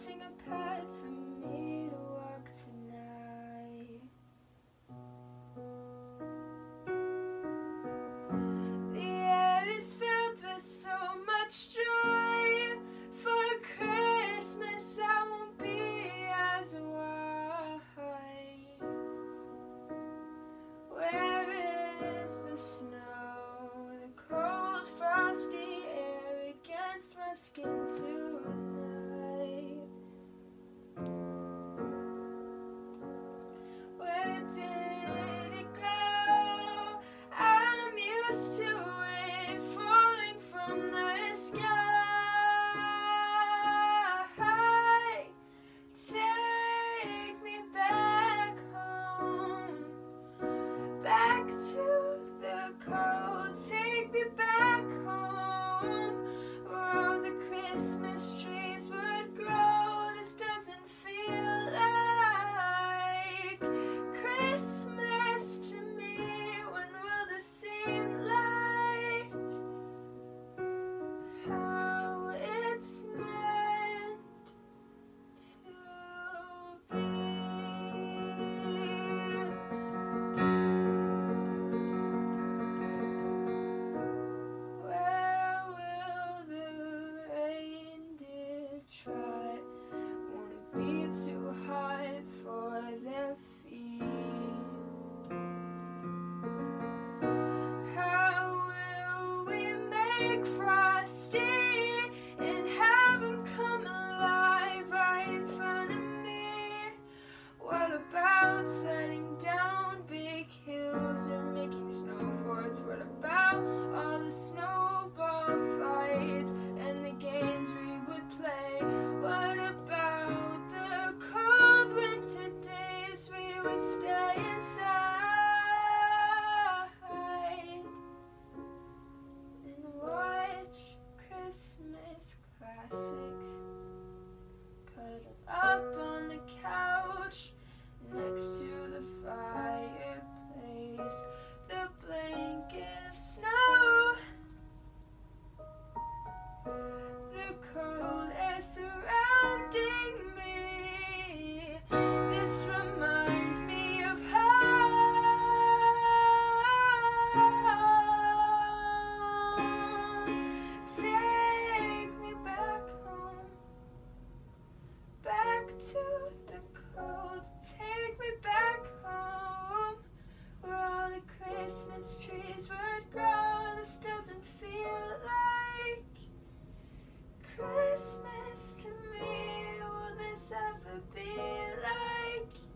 charting a path for me to walk tonight. The air is filled with so much joy. For Christmas, I won't be as wide. Where is the snow? The cold, frosty air against my skin. Inside. Christmas to me will this ever be like?